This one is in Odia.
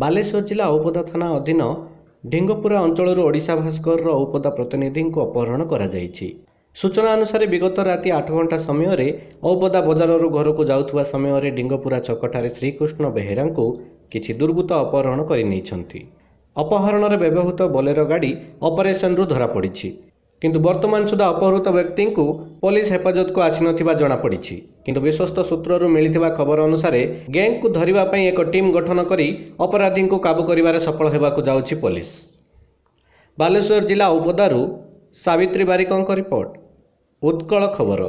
ବାଲେଶ୍ୱର ଜିଲ୍ଲା ଔପଦା ଥାନା ଅଧୀନ ଢିଙ୍ଗପୁରା ଅଞ୍ଚଳରୁ ଓଡ଼ିଶା ଭାସ୍କରର ଔପଦା ପ୍ରତିନିଧିଙ୍କୁ ଅପହରଣ କରାଯାଇଛି। ସୂଚନା ଅନୁସାରେ ବିଗତ ରାତି ଆଠ ଘଣ୍ଟା ସମୟରେ ଔପଦା ବଜାରରୁ ଘରକୁ ଯାଉଥିବା ସମୟରେ ଢିଙ୍ଗପୁରା ଛକଠାରେ ଶ୍ରୀକୃଷ୍ଣ ବେହେରାଙ୍କୁ କିଛି ଦୁର୍ବୃତ୍ତ ଅପହରଣ କରି ନେଇଛନ୍ତି ଅପହରଣରେ ବ୍ୟବହୃତ ବୋଲେରୋ ଗାଡ଼ି ଅପରେସନରୁ ଧରାପଡ଼ିଛି। କିନ୍ତୁ ବର୍ତ୍ତମାନ ସୁଦ୍ଧା ଅପହୃତ ବ୍ୟକ୍ତିଙ୍କୁ ପୋଲିସ ହେଫାଜତକୁ ଆସିନଥିବା ଜଣାପଡ଼ିଛି। କିନ୍ତୁ ବିଶ୍ୱସ୍ତ ସୂତ୍ରରୁ ମିଳିଥିବା ଖବର ଅନୁସାରେ ଗ୍ୟାଙ୍ଗକୁ ଧରିବା ପାଇଁ ଏକ ଟିମ୍ ଗଠନ କରି ଅପରାଧୀଙ୍କୁ କାବୁ କରିବାରେ ସଫଳ ହେବାକୁ ଯାଉଛି ପୋଲିସ ବାଲେଶ୍ୱର ଜିଲ୍ଲା ଔପଦାରୁ ସାବିତ୍ରୀ ବାରିକଙ୍କ ରିପୋର୍ଟ ଉତ୍କଳ ଖବର।